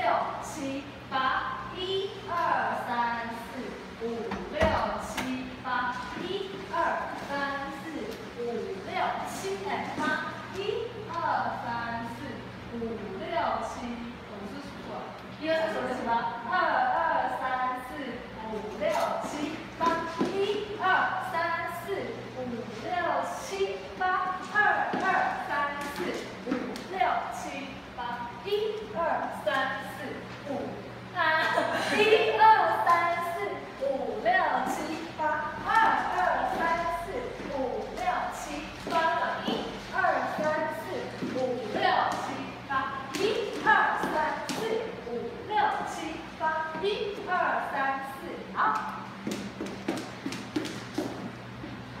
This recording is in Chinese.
六七八，一二三四五六七八，一二三四五六七哎八，一二三四五六七，我们是数错了，一二三四五六七八。二三四五，啊，一二三四五六七八，二二三四五六七八，一二三四五六七八，一二三四五六七八，一二三四。好。